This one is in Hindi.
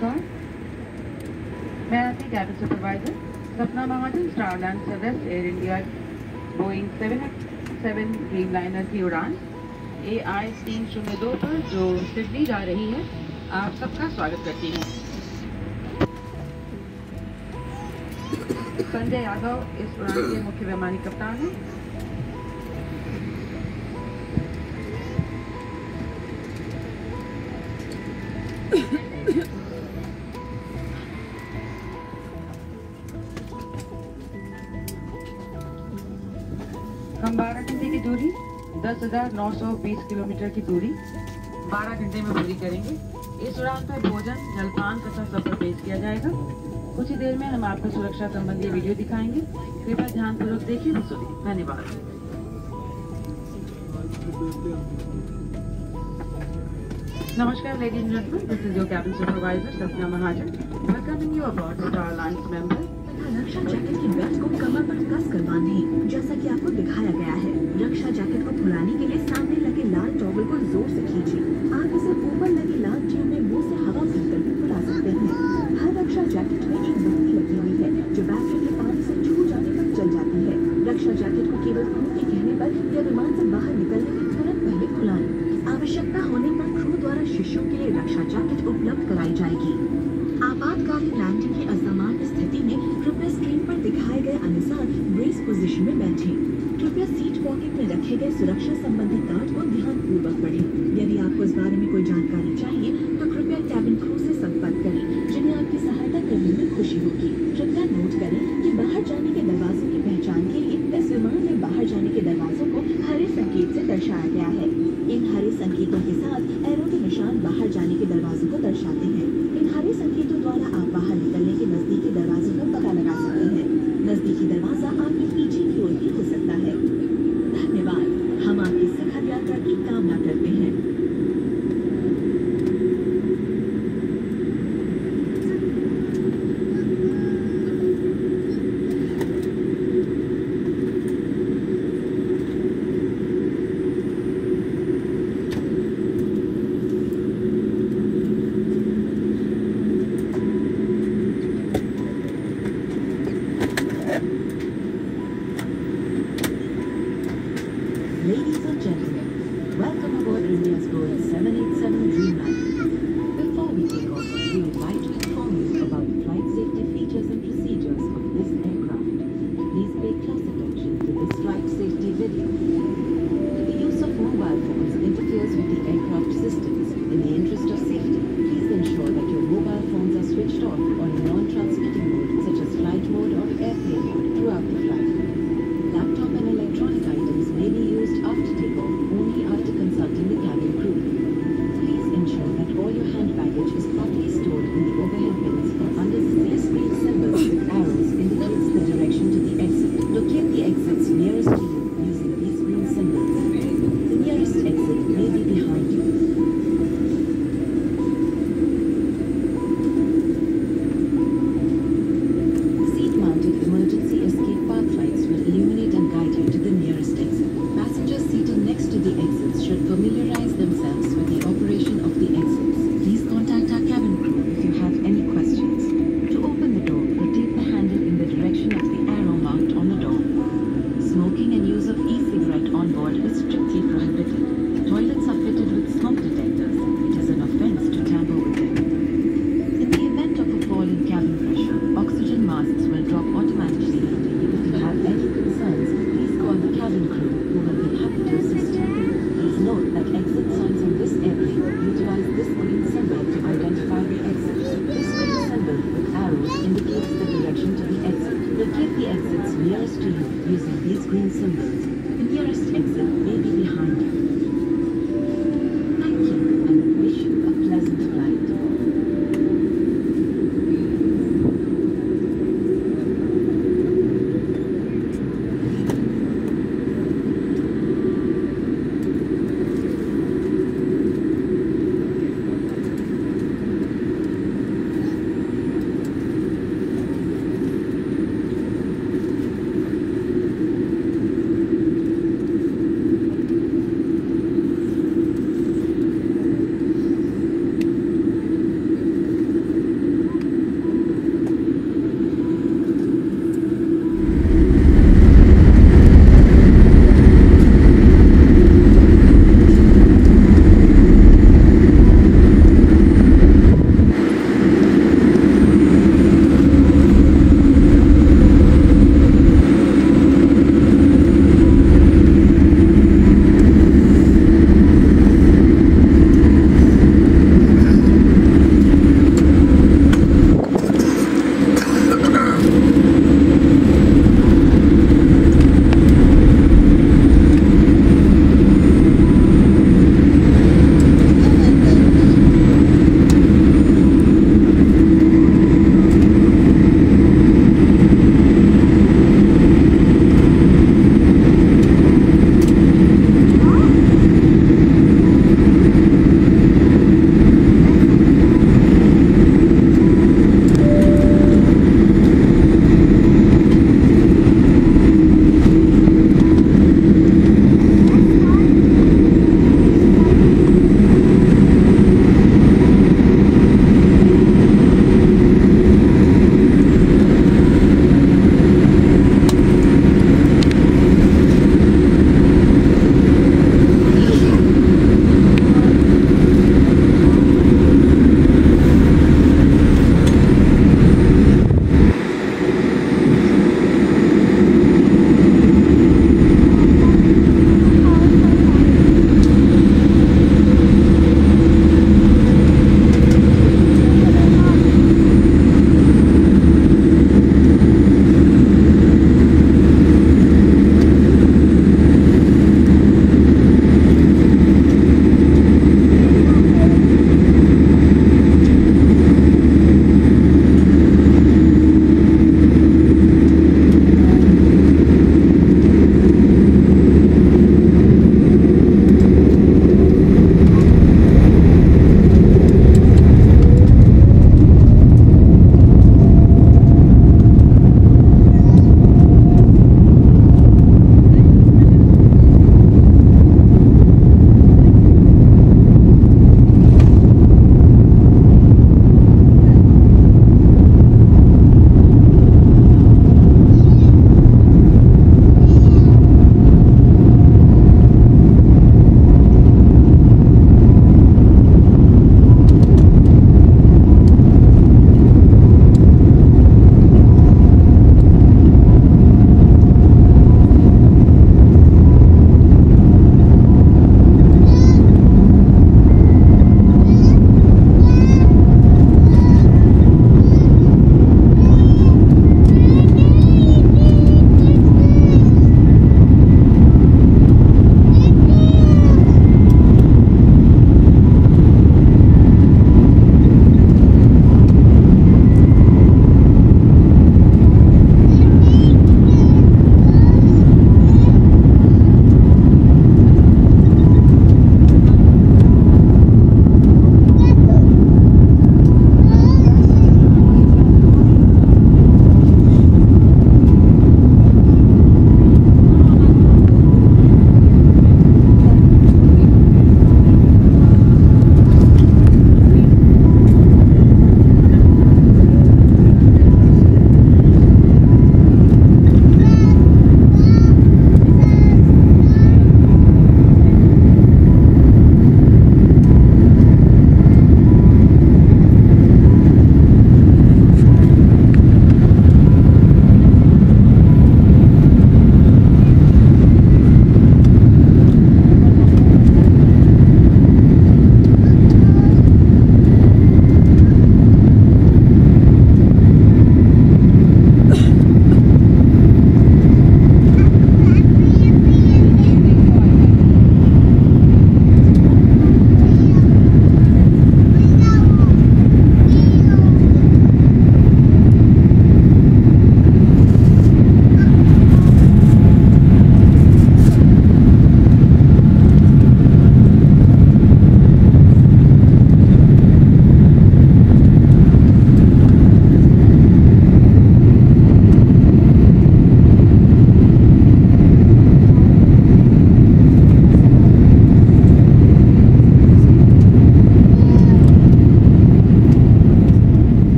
नमस्कार। मैं आपकी cabin supervisor Sapna Mahajan Star Alliance service Air India Boeing seven seven dreamliner की उड़ान ए आई तीन शून्य दो पर जो सिडनी जा रही है, आप सबका स्वागत करती हूँ। संजय यादव इस उड़ान के मुख्य वैमानिक कप्तान हैं। हम 12 घंटे की दूरी 10,920 किलोमीटर की दूरी 12 घंटे में पूरी करेंगे। इस उड़ान पर भोजन जलपान तथा सफ़र पेश किया जाएगा। कुछ ही देर में हम आपको सुरक्षा संबंधी वीडियो दिखाएँगे। कृपया ध्यान ध्यानपूर्वक देखिए तो धन्यवाद। नमस्कार ladies and gentleman this is your cabin supervisor Sapna Mahajan. Welcoming you aboard Star Alliance member Raksha jacket की बेल्ट को कमर पर कस कर बांधें। जैसा कि आपको दिखाया गया है, रक्षा जैकेट को फुलाने के लिए सामने लगे लाल टॉवल को ज़ोर से खींचे। आप इसे पर दिखाए गए अनुसार ब्रेस पोजीशन में बैठे। कृपया सीट पॉकेट में रखे गए सुरक्षा संबंधी कार्ड को ध्यान पूर्वक पढ़ें। यदि आपको इस बारे में कोई जानकारी चाहिए तो कृपया कैबिन क्रू से संपर्क करें, जिन्हें आपकी सहायता करने में खुशी होगी। कृपया नोट करें कि बाहर जाने के दरवाजों की पहचान के लिए इस विमान में बाहर जाने के दरवाजों को हरे संकेत से दर्शाया गया है। इन हरे संकेतों के साथ एरो के निशान बाहर जाने के दरवाजों को दर्शाते हैं। disseminates